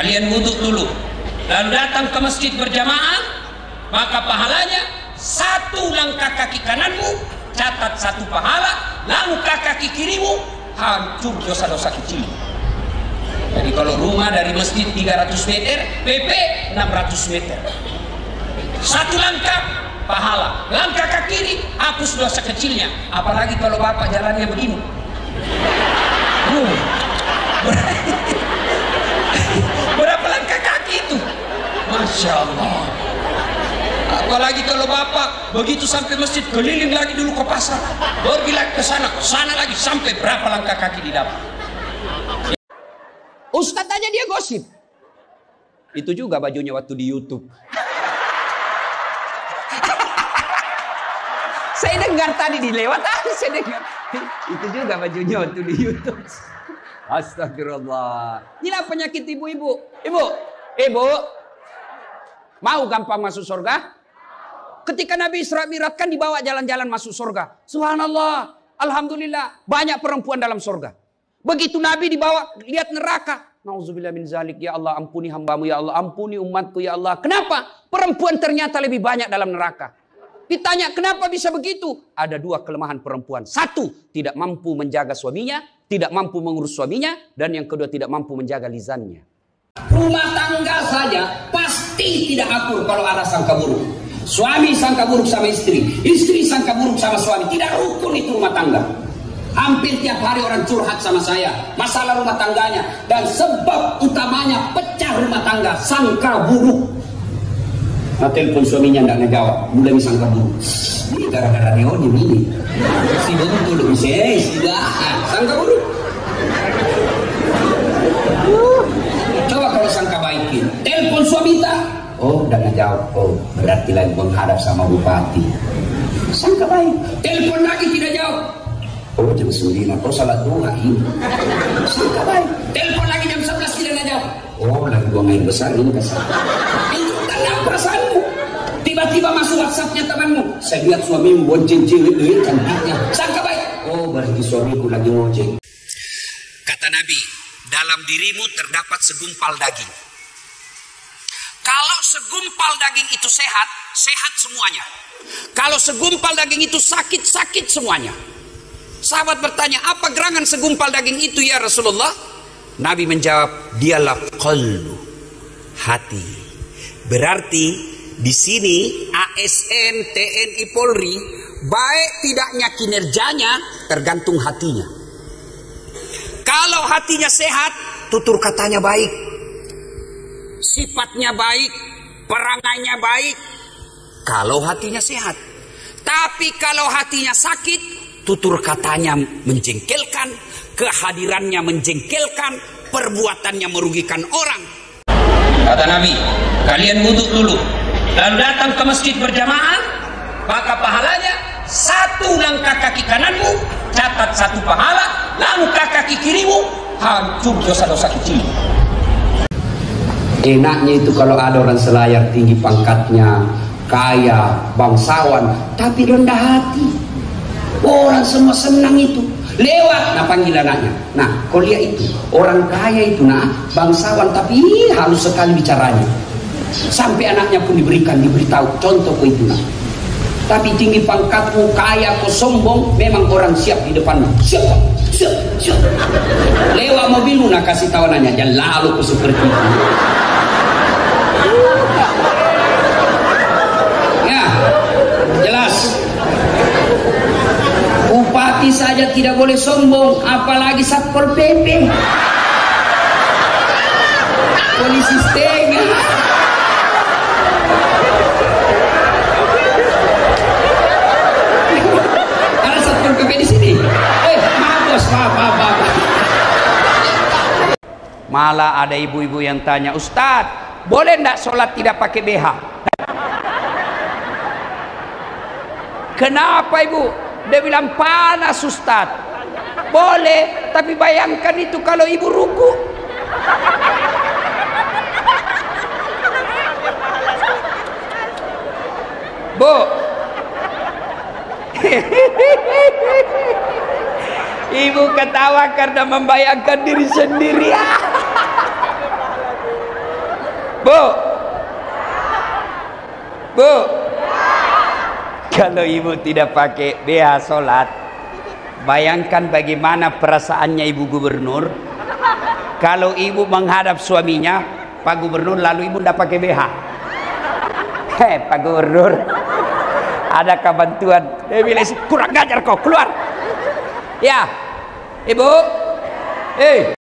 Kalian wudhu dulu, lalu datang ke masjid berjamaah, maka pahalanya satu langkah kaki kananmu catat satu pahala, langkah kaki kirimu hancur dosa-dosa kecil. Jadi kalau rumah dari masjid 300 meter, PP 600 meter. Satu langkah pahala, langkah kaki kiri hapus dosa kecilnya. Apalagi kalau bapak jalannya begini. Uh, berapa langkah kaki itu? Masya Allah. Apalagi kalau bapak begitu sampai masjid keliling lagi dulu ke pasar, pergi lagi ke sana, ke sana lagi sampai berapa langkah kaki didapat? Ustadz aja dia gosip. Itu juga bajunya waktu di YouTube. saya dengar tadi di lewat tadi saya dengar. Itu juga bajunya waktu di YouTube. Astagfirullah. Inilah penyakit ibu-ibu. Ibu, ibu, mau gampang masuk surga? Ketika Nabi Isra Mi'raj kan dibawa jalan-jalan masuk surga. Subhanallah, Alhamdulillah, banyak perempuan dalam surga. Begitu Nabi dibawa lihat neraka. Nauzubillah min zalik ya Allah ampuni hambamu ya Allah ampuni umatku ya Allah. Kenapa? Perempuan ternyata lebih banyak dalam neraka. Ditanya kenapa bisa begitu? Ada dua kelemahan perempuan. Satu, tidak mampu menjaga suaminya, tidak mampu mengurus suaminya, dan yang kedua tidak mampu menjaga lisannya. Rumah tangga saja pasti tidak akur kalau ada sangka buruk. Suami sangka buruk sama istri, istri sangka buruk sama suami, tidak rukun itu rumah tangga. Hampir tiap hari orang curhat sama saya masalah rumah tangganya dan sebab utamanya pecah rumah tangga sangka buruk. Nah, telepon suaminya tidak ngejawab, mulai sangka buruk. Ini gara-gara dia ini. Si bisa, sudah sangka buruk. Coba kalau sangka baikin, telepon suami tak. Oh, udah ngejawab. Oh, berarti lagi menghadap sama bupati. Sangka baik. Telepon lagi tidak jawab. Oh jam 9, oh salat duha ini. Sangka baik. Telepon lagi jam 11 tidak ada jawab. Oh lagi buang air besar ini kesal. Itu tanda perasaanmu. Tiba-tiba masuk WhatsAppnya temanmu. Saya lihat suamimu bonceng cewek duit cantiknya. Sangka baik. Oh berarti suamiku lagi ngojek. Kata Nabi, dalam dirimu terdapat segumpal daging. Segumpal daging itu sehat, sehat semuanya. Kalau segumpal daging itu sakit, sakit semuanya. Sahabat bertanya, apa gerangan segumpal daging itu ya Rasulullah? Nabi menjawab, dialah qalbu, hati. Berarti di sini ASN, TNI, Polri, baik tidaknya kinerjanya tergantung hatinya. Kalau hatinya sehat, tutur katanya baik. Sifatnya baik, perangainya baik. Kalau hatinya sehat. Tapi kalau hatinya sakit, tutur katanya menjengkelkan, kehadirannya menjengkelkan, perbuatannya merugikan orang. Kata Nabi, kalian wudhu dulu, lalu datang ke masjid berjamaah, maka pahalanya satu langkah kaki kananmu, catat satu pahala, langkah kaki kirimu, hancur dosa-dosa kecil. Enaknya itu kalau ada orang selayar tinggi pangkatnya, kaya, bangsawan, tapi rendah hati. Orang semua senang itu. Lewat, nah panggil anaknya. Nah, kau lihat itu. Orang kaya itu, nah, bangsawan, tapi halus sekali bicaranya. Sampai anaknya pun diberikan, diberitahu. Contoh kau itu, nah. Tapi tinggi pangkatmu, kaya, kau sombong, memang orang siap di depanmu. Siap, siap, siap. Lewat mobilmu, nah kasih tahu anaknya. Jangan lalu kau seperti itu. Ya, jelas. Bupati saja tidak boleh sombong, apalagi Satpol PP. Polisi setengah. Ada Satpol PP di sini. Eh. Malah ada ibu-ibu yang tanya, Ustadz, boleh enggak sholat tidak pakai BH? Kenapa ibu? Dia bilang panas Ustaz. Boleh, tapi bayangkan itu kalau ibu ruku. Bu. Ibu ketawa karena membayangkan diri sendiri. Bu. Bu. Kalau ibu tidak pakai BH sholat, bayangkan bagaimana perasaannya ibu gubernur. Kalau ibu menghadap suaminya, Pak Gubernur lalu ibu tidak pakai BH. Hei, Pak Gubernur, ada kebantuan? Eh, bilang kurang gajar kau keluar. Ya, ibu. Eh.